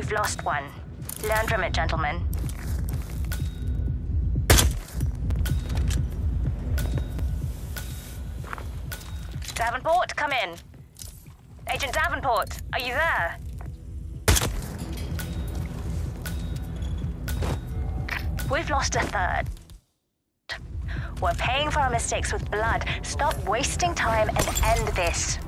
We've lost one. Learn from it, gentlemen. Davenport, come in. Agent Davenport, are you there? We've lost a third. We're paying for our mistakes with blood. Stop wasting time and end this.